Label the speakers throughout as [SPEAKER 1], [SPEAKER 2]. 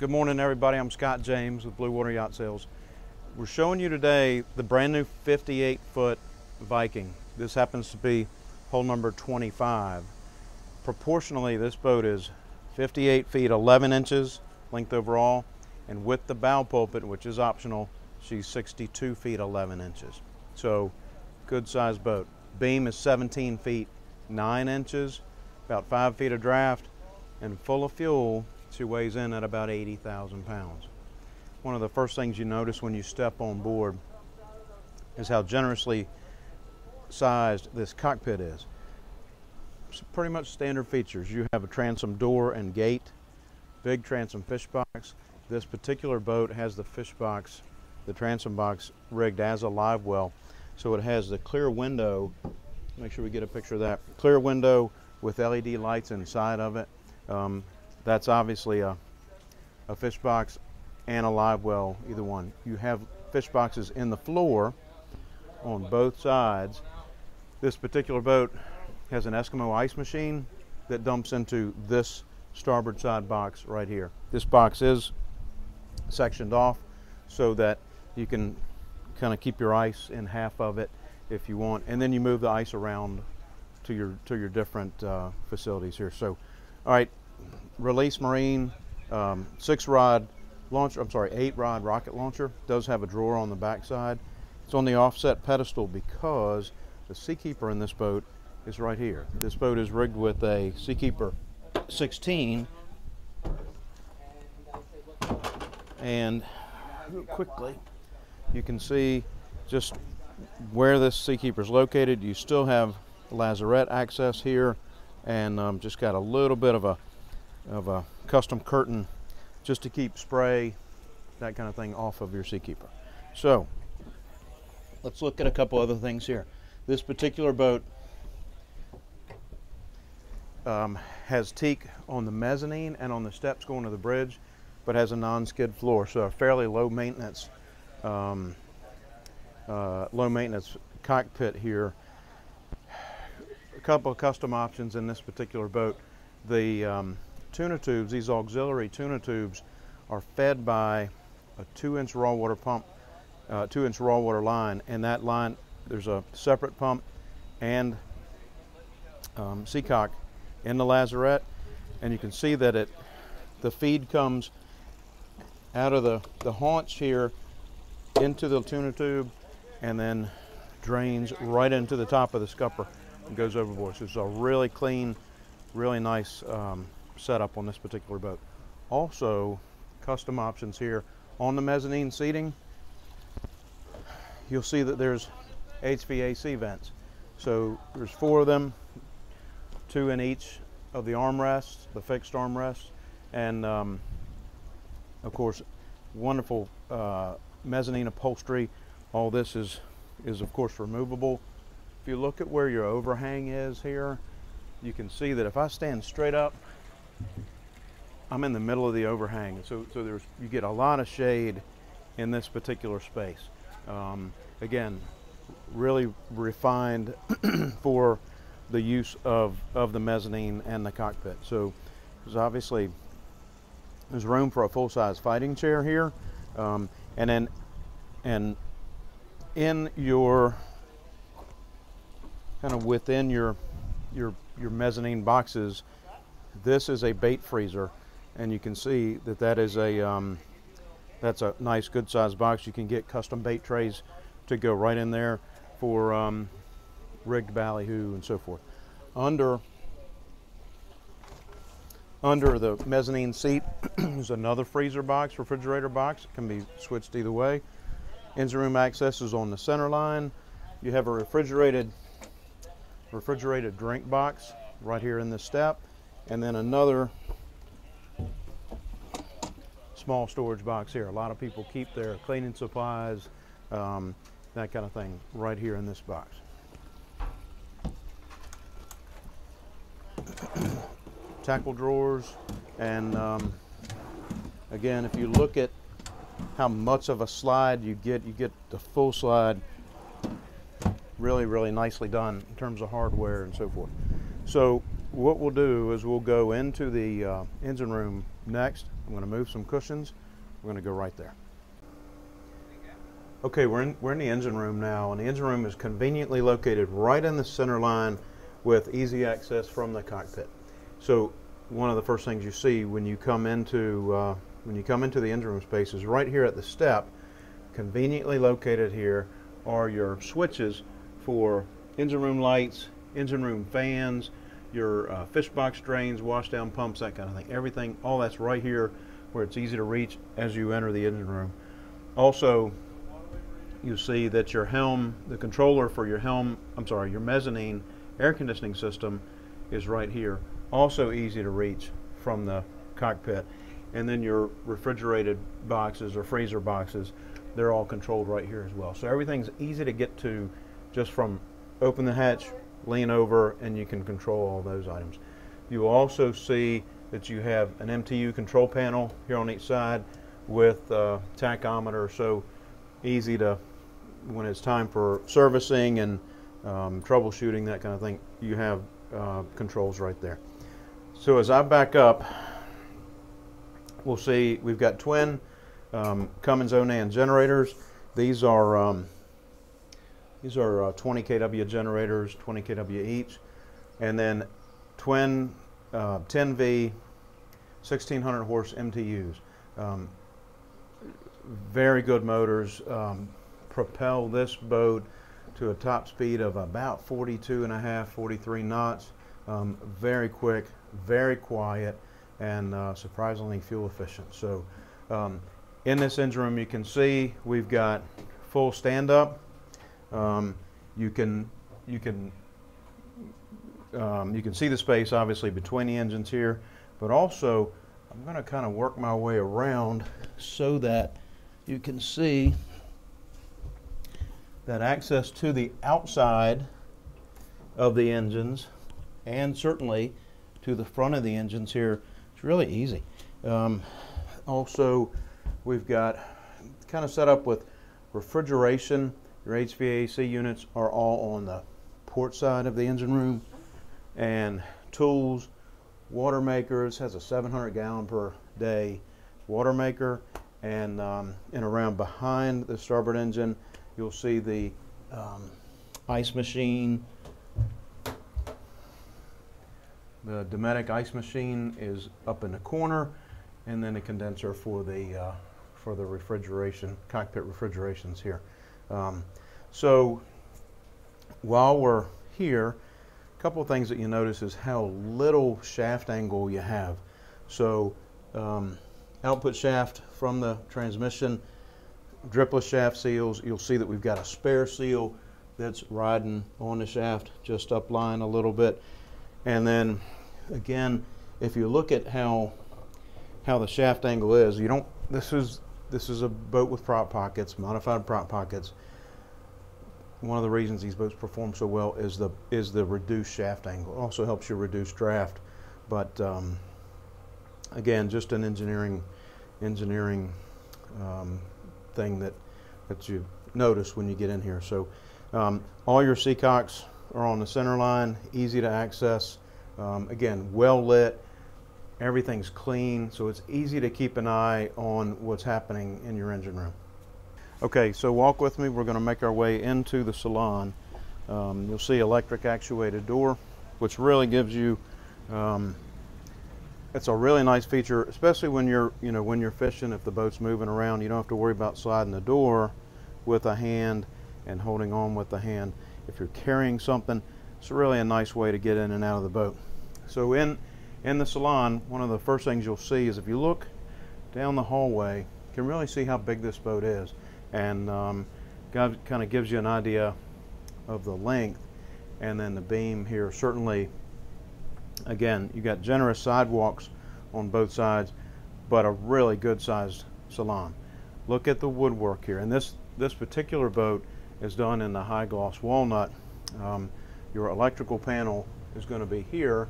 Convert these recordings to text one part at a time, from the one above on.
[SPEAKER 1] Good morning, everybody. I'm Scott James with Bluewater Yacht Sales. We're showing you today the brand new 58 foot Viking. This happens to be hull number 25. Proportionally, this boat is 58 feet 11 inches length overall, and with the bow pulpit, which is optional, she's 62 feet 11 inches. So, good sized boat. Beam is 17 feet 9 inches, about 5 feet of draft, and full of fuel, she weighs in at about 80,000 pounds. One of the first things you notice when you step on board is how generously sized this cockpit is. It's pretty much standard features. You have a transom door and gate, big transom fish box. This particular boat has the fish box, the transom box rigged as a live well. So it has the clear window, make sure we get a picture of that, clear window with LED lights inside of it. Um, that's obviously a, a fish box and a live well, either one. You have fish boxes in the floor on both sides. This particular boat has an Eskimo ice machine that dumps into this starboard side box right here. This box is sectioned off so that you can kind of keep your ice in half of it if you want, and then you move the ice around to your to your different uh, facilities here. So, all right, Release Marine um, six rod launcher. I'm sorry, eight rod rocket launcher does have a drawer on the backside. It's on the offset pedestal because the Seakeeper in this boat is right here. This boat is rigged with a Seakeeper 16 and quickly you can see just where this Seakeeper is located. You still have lazarette access here and um, just got a little bit of a of a custom curtain just to keep spray that kind of thing off of your Seakeeper. So let's look at a couple other things here. This particular boat um, has teak on the mezzanine and on the steps going to the bridge, but has a non-skid floor, so a fairly low maintenance, um, uh, low maintenance cockpit here. A couple of custom options in this particular boat. The um, tuna tubes, these auxiliary tuna tubes, are fed by a two-inch raw water pump, uh, two-inch raw water line, and that line there's a separate pump and um, seacock in the lazarette and you can see that it the feed comes out of the, the haunch here into the tuna tube and then drains right into the top of the scupper and goes overboard. So it's a really clean, really nice um, setup on this particular boat. Also, custom options here on the mezzanine seating. You'll see that there's HVAC vents. So there's four of them, two in each of the armrests, the fixed armrests, and um, of course, wonderful uh, mezzanine upholstery. All this is, is of course removable. If you look at where your overhang is here, you can see that if I stand straight up, I'm in the middle of the overhang. So, so there's, you get a lot of shade in this particular space. Um, again, really refined for the use of, of the mezzanine and the cockpit. So there's obviously there's room for a full-size fighting chair here, um, and then and in your kind of within your your your mezzanine boxes, this is a bait freezer, and you can see that that is a um, that's a nice good-sized box. You can get custom bait trays to go right in there for um, rigged ballyhoo and so forth. Under under the mezzanine seat is another freezer box, refrigerator box. It can be switched either way. Engine room access is on the center line. You have a refrigerated refrigerated drink box right here in the step, and then another small storage box here. A lot of people keep their cleaning supplies, um, that kind of thing, right here in this box. tackle drawers and um, again if you look at how much of a slide you get you get the full slide really really nicely done in terms of hardware and so forth so what we'll do is we'll go into the uh, engine room next. I'm going to move some cushions. We're going to go right there. Okay, we're in, we're in the engine room now, and the engine room is conveniently located right in the center line with easy access from the cockpit. So one of the first things you see when you come into uh, when you come into the engine room space is right here at the step, conveniently located here are your switches for engine room lights, engine room fans, your uh, fish box drains, washdown pumps, that kind of thing. Everything, all that's right here where it's easy to reach as you enter the engine room. Also, you see that your helm, the controller for your helm, I'm sorry, your mezzanine air conditioning system is right here. Also easy to reach from the cockpit. And then your refrigerated boxes or freezer boxes, they're all controlled right here as well. So everything's easy to get to just from open the hatch, lean over, and you can control all those items. You will also see that you have an MTU control panel here on each side with a tachometer, so easy to, when it's time for servicing and um, troubleshooting, that kind of thing, you have uh, controls right there. So as I back up, we'll see we've got twin um, Cummins Onan generators. These are um, these are uh, 20 kW generators, 20 kW each, and then twin uh, 10V 1600 horse MTUs. Um, very good motors. Um, propel this boat to a top speed of about 42 and a half, 43 knots. Um, very quick, very quiet, and uh, surprisingly fuel efficient. So um, in this engine room you can see we've got full stand-up. Um, you can you can um, you can see the space obviously between the engines here, but also I'm going to kind of work my way around so that you can see that access to the outside of the engines and certainly to the front of the engines here it's really easy. Um, also, we've got kind of set up with refrigeration. Your HVAC units are all on the port side of the engine room. And tools, water makers, has a 700 gallon per day water maker. And, um, and around behind the starboard engine, you'll see the um, ice machine, The Dometic ice machine is up in the corner, and then a condenser for the uh, for the refrigeration cockpit refrigerations here. Um, so while we're here, a couple of things that you notice is how little shaft angle you have. So um, output shaft from the transmission, dripless shaft seals. You'll see that we've got a spare seal that's riding on the shaft just up line a little bit. And then again, if you look at how how the shaft angle is, you don't. This is this is a boat with prop pockets, modified prop pockets. One of the reasons these boats perform so well is the is the reduced shaft angle. It also helps you reduce draft, but um, again, just an engineering engineering um, thing that that you notice when you get in here. So um, all your seacocks are on the center line, easy to access. Um, again, well lit, everything's clean, so it's easy to keep an eye on what's happening in your engine room. Okay, so walk with me. We're going to make our way into the salon. Um, you'll see electric actuated door, which really gives you. Um, it's a really nice feature, especially when you're, you know, when you're fishing. If the boat's moving around, you don't have to worry about sliding the door with a hand and holding on with the hand. If you're carrying something, it's really a nice way to get in and out of the boat. So in, in the salon, one of the first things you'll see is if you look down the hallway, you can really see how big this boat is. And um, kind of gives you an idea of the length. And then the beam here, certainly, again, you got generous sidewalks on both sides, but a really good sized salon. Look at the woodwork here. And this, this particular boat is done in the high gloss walnut. Um, your electrical panel is going to be here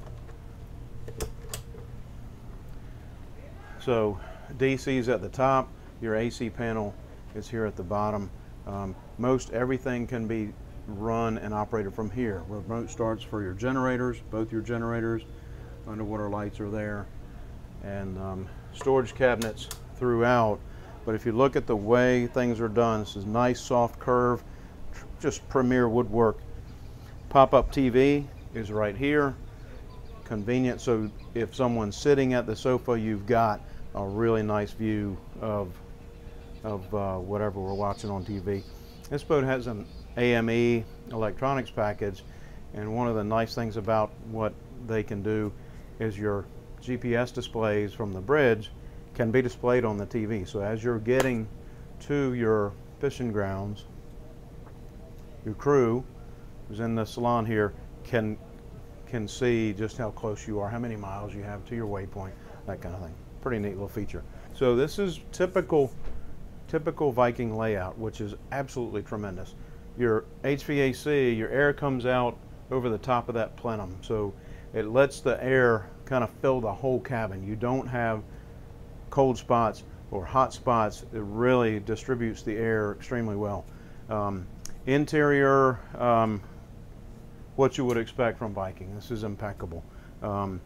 [SPEAKER 1] So DC is at the top, your AC panel is here at the bottom. Um, most everything can be run and operated from here. Remote starts for your generators, both your generators, Underwater lights are there. And um, storage cabinets throughout. But if you look at the way things are done, this is nice soft curve, just premier woodwork. Pop-up TV is right here. Convenient, so if someone's sitting at the sofa, you've got a really nice view of, of uh, whatever we're watching on TV. This boat has an AME electronics package, and one of the nice things about what they can do is your GPS displays from the bridge can be displayed on the TV. So as you're getting to your fishing grounds, your crew who's in the salon here can can see just how close you are, how many miles you have to your waypoint, that kind of thing. Pretty neat little feature. So this is typical typical Viking layout, which is absolutely tremendous. Your HVAC, your air comes out over the top of that plenum. So it lets the air kind of fill the whole cabin. You don't have cold spots or hot spots. It really distributes the air extremely well. Um, interior, um, what you would expect from Viking. This is impeccable. Um,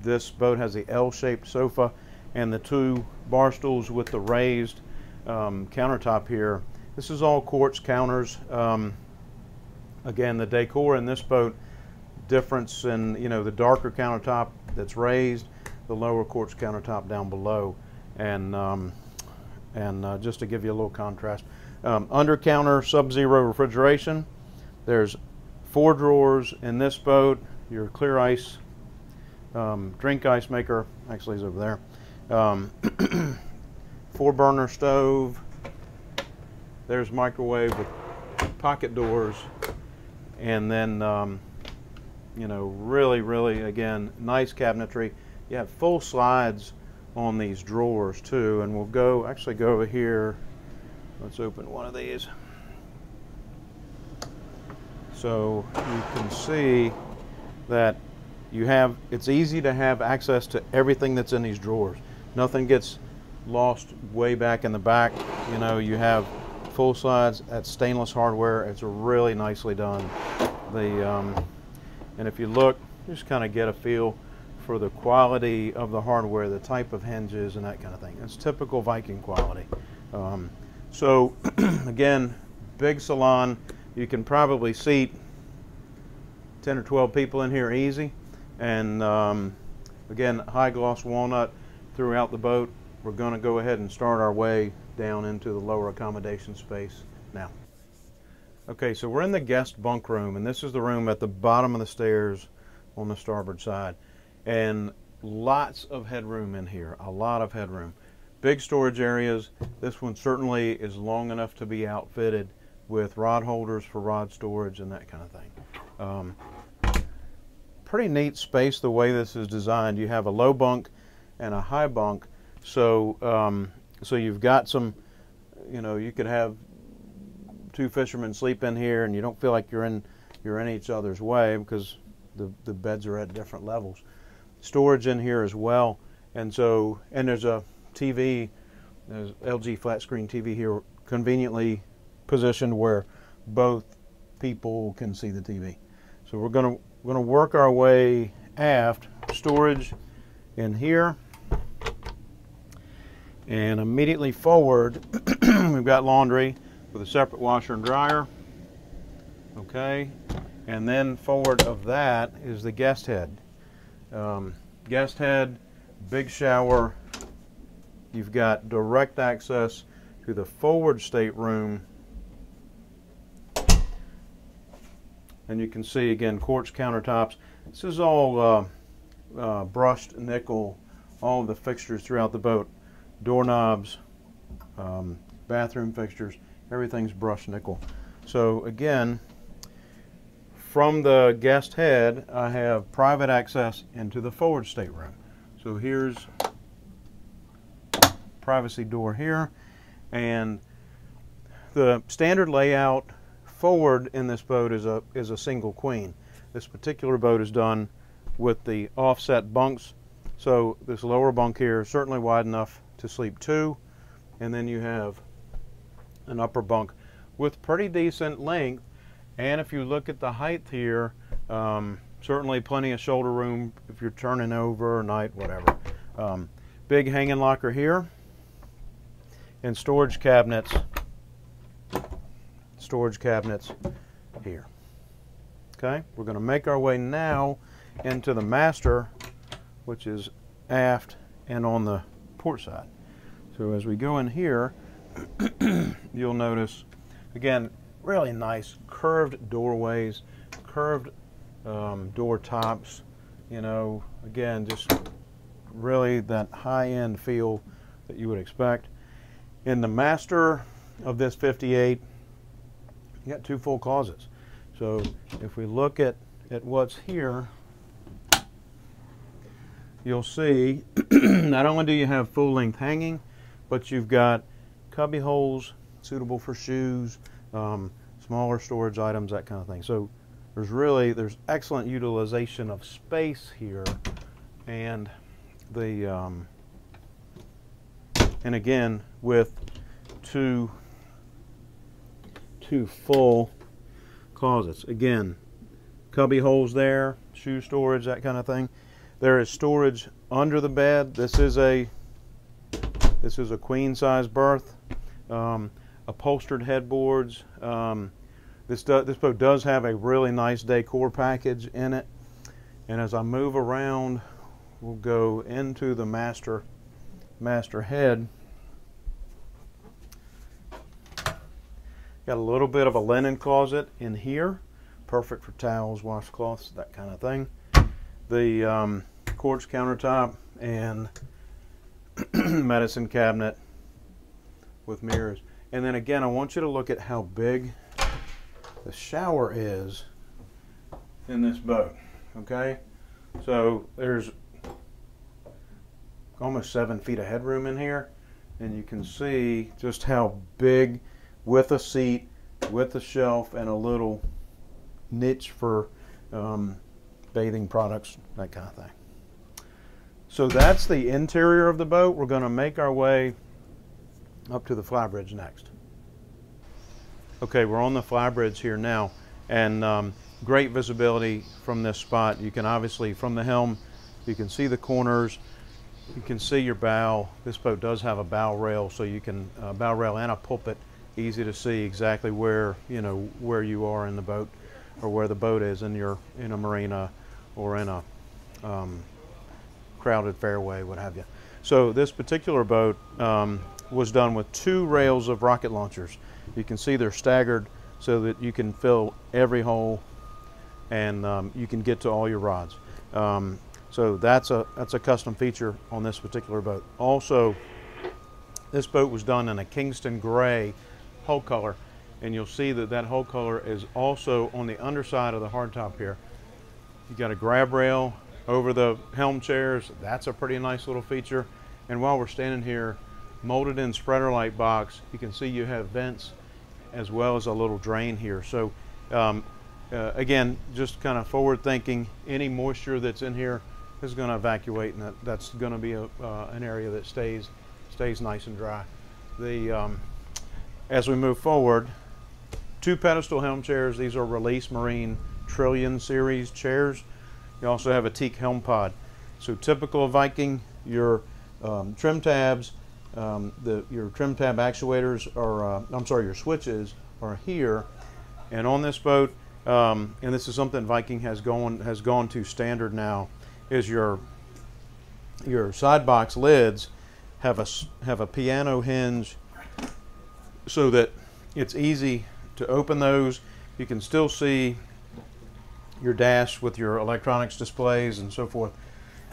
[SPEAKER 1] this boat has the L-shaped sofa and the two bar stools with the raised um, countertop here. This is all quartz counters. Um, again, the decor in this boat, difference in you know the darker countertop that's raised, the lower quartz countertop down below, and um, and uh, just to give you a little contrast, um, under counter sub-zero refrigeration. There's four drawers in this boat. Your clear ice um, drink ice maker actually is over there. Um, four burner stove. There's microwave with pocket doors, and then um, you know really really again nice cabinetry. You have full slides on these drawers too, and we'll go actually go over here. Let's open one of these. So you can see that you have, it's easy to have access to everything that's in these drawers. Nothing gets lost way back in the back. You know, you have full sides at stainless hardware. It's really nicely done. The um, and if you look, just kind of get a feel for the quality of the hardware, the type of hinges and that kind of thing. It's typical Viking quality. Um, so again, big salon. You can probably seat 10 or 12 people in here easy. And um, again, high gloss walnut throughout the boat. We're going to go ahead and start our way down into the lower accommodation space now. Okay, so we're in the guest bunk room, and this is the room at the bottom of the stairs on the starboard side. And lots of headroom in here, a lot of headroom. Big storage areas. This one certainly is long enough to be outfitted with rod holders for rod storage and that kind of thing. Um, pretty neat space the way this is designed. You have a low bunk and a high bunk so, um, so you've got some, you know, you could have two fishermen sleep in here, and you don't feel like you're in you're in each other's way because the the beds are at different levels. Storage in here as well, and so and there's a TV, there's LG flat screen TV here, conveniently positioned where both people can see the TV. So we're gonna we're gonna work our way aft. Storage in here and immediately forward, we've got laundry with a separate washer and dryer. Okay. And then forward of that is the guest head. Um, guest head, big shower. You've got direct access to the forward stateroom. And you can see again quartz countertops. This is all uh, uh, brushed nickel, all the fixtures throughout the boat doorknobs, um, bathroom fixtures, everything's brushed nickel. So again, from the guest head, I have private access into the forward stateroom. So here's privacy door here, and the standard layout forward in this boat is a is a single queen. This particular boat is done with the offset bunks, so this lower bunk here is certainly wide enough to sleep two, and then you have an upper bunk with pretty decent length. And if you look at the height here, um, certainly plenty of shoulder room if you're turning over or night, whatever. Um, big hanging locker here and storage cabinets storage cabinets here okay we're going to make our way now into the master which is aft and on the port side so as we go in here you'll notice again really nice curved doorways curved um, door tops you know again just really that high-end feel that you would expect. In the master of this 58, you got two full closets. So if we look at, at what's here, you'll see not only do you have full length hanging, but you've got cubby holes suitable for shoes, um, smaller storage items, that kind of thing. So there's really, there's excellent utilization of space here and the um, and again with two two full closets. Again cubby holes there shoe storage that kind of thing. There is storage under the bed. This is a this is a queen size berth um, upholstered headboards um, this, do, this boat does have a really nice decor package in it. And as I move around we'll go into the master master head. Got a little bit of a linen closet in here, perfect for towels, washcloths, that kind of thing. The um, quartz countertop and medicine cabinet with mirrors. And then again, I want you to look at how big the shower is in this boat. Okay, so there's almost seven feet of headroom in here and you can see just how big with a seat with a shelf and a little niche for um, bathing products that kind of thing so that's the interior of the boat we're going to make our way up to the flybridge next okay we're on the flybridge here now and um, great visibility from this spot you can obviously from the helm you can see the corners you can see your bow. This boat does have a bow rail, so you can uh, bow rail and a pulpit. Easy to see exactly where you know where you are in the boat, or where the boat is in your in a marina, or in a um, crowded fairway, what have you. So this particular boat um, was done with two rails of rocket launchers. You can see they're staggered so that you can fill every hole and um, you can get to all your rods. Um, so that's a, that's a custom feature on this particular boat. Also, this boat was done in a Kingston gray hull color and you'll see that that hull color is also on the underside of the hardtop here. You got a grab rail over the helm chairs. That's a pretty nice little feature. And while we're standing here, molded in spreader light box, you can see you have vents as well as a little drain here. So um, uh, again, just kind of forward thinking, any moisture that's in here is going to evacuate, and that, that's going to be a, uh, an area that stays stays nice and dry. The um, as we move forward, two pedestal helm chairs. These are Release Marine Trillion series chairs. You also have a teak helm pod. So typical of Viking, your um, trim tabs, um, the your trim tab actuators are, uh, I'm sorry, your switches are here, and on this boat, um, and this is something Viking has gone has gone to standard now is your your side box lids have a have a piano hinge so that it's easy to open those. You can still see your dash with your electronics displays and so forth.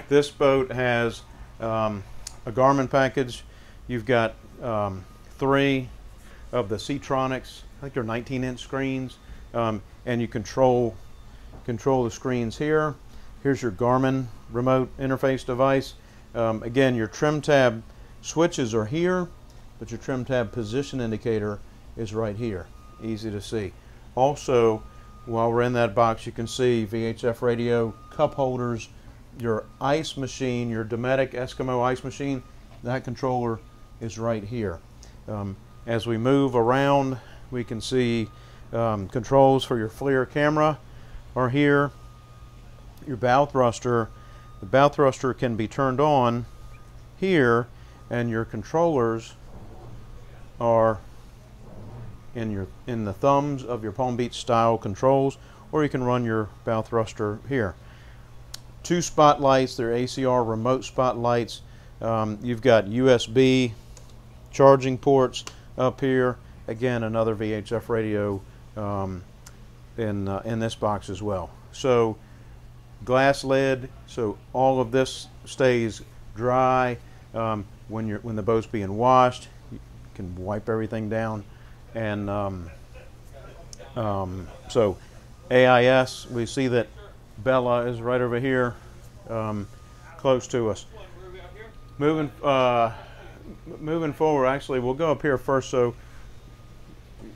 [SPEAKER 1] This boat has um, a Garmin package. You've got um, three of the Seatronics. I think they're 19 inch screens, um, and you control control the screens here. Here's your Garmin remote interface device. Um, again, your trim tab switches are here, but your trim tab position indicator is right here. Easy to see. Also, while we're in that box, you can see VHF radio, cup holders, your ice machine, your Dometic Eskimo ice machine, that controller is right here. Um, as we move around, we can see um, controls for your FLIR camera are here your bow thruster, the bow thruster can be turned on here and your controllers are in your in the thumbs of your Palm Beach style controls or you can run your bow thruster here. Two spotlights, they're ACR remote spotlights. Um, you've got USB charging ports up here. Again, another VHF radio um, in, uh, in this box as well. So glass lid, so all of this stays dry. Um, when, you're, when the boat's being washed, can wipe everything down. And um, um, so AIS, we see that Bella is right over here, um, close to us. Moving, uh, moving forward, actually, we'll go up here first. So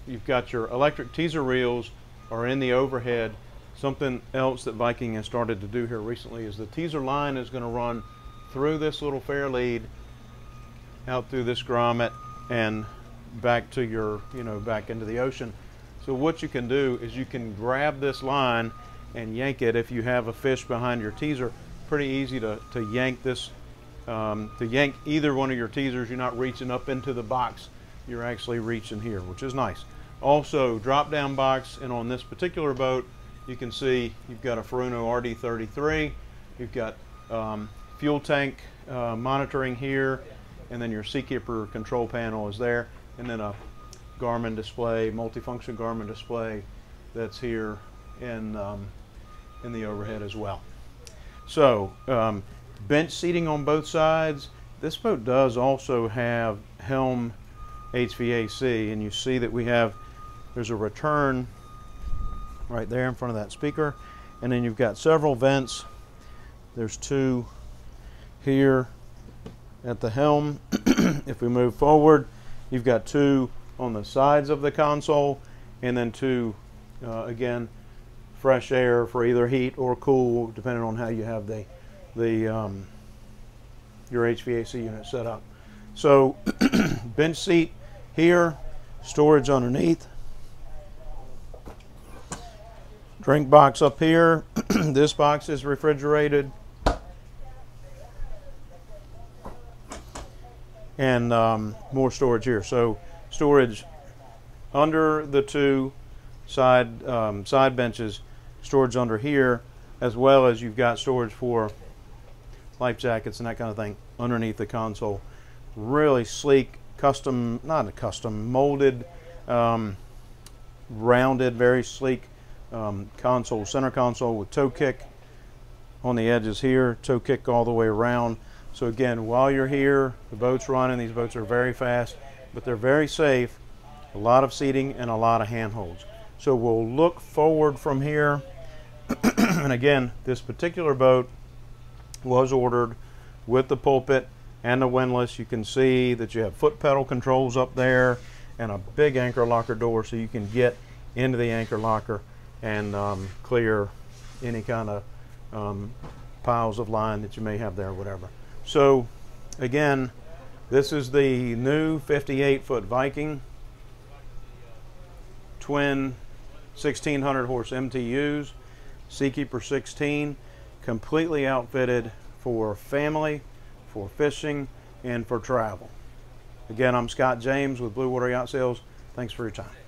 [SPEAKER 1] you've got your electric teaser reels are in the overhead. Something else that Viking has started to do here recently is the teaser line is going to run through this little fair lead, out through this grommet, and back to your, you know, back into the ocean. So what you can do is you can grab this line and yank it if you have a fish behind your teaser. Pretty easy to, to yank this, um, to yank either one of your teasers. You're not reaching up into the box. You're actually reaching here, which is nice. Also, drop down box, and on this particular boat, you can see you've got a Furuno RD33. You've got um, fuel tank uh, monitoring here, and then your Seakeeper control panel is there, and then a Garmin display, multifunction Garmin display that's here in, um, in the overhead as well. So um, bench seating on both sides. This boat does also have helm HVAC and you see that we have there's a return right there in front of that speaker and then you've got several vents there's two here at the helm if we move forward you've got two on the sides of the console and then two uh, again fresh air for either heat or cool depending on how you have the the um, your HVAC unit set up so bench seat here, storage underneath. Drink box up here. this box is refrigerated. And um, more storage here. So storage under the two side um, side benches, storage under here, as well as you've got storage for life jackets and that kind of thing underneath the console. Really sleek custom, not a custom, molded, um, rounded, very sleek um, console, center console with toe kick on the edges here, toe kick all the way around. So again, while you're here, the boat's running, these boats are very fast, but they're very safe, a lot of seating and a lot of handholds. So we'll look forward from here. and again, this particular boat was ordered with the pulpit and the windlass. You can see that you have foot pedal controls up there and a big anchor locker door so you can get into the anchor locker and um, clear any kind of um, piles of line that you may have there, whatever. So again, this is the new 58 foot Viking twin 1600 horse MTUs, Seakeeper 16, completely outfitted for family for fishing, and for travel. Again, I'm Scott James with Bluewater Yacht Sales. Thanks for your time.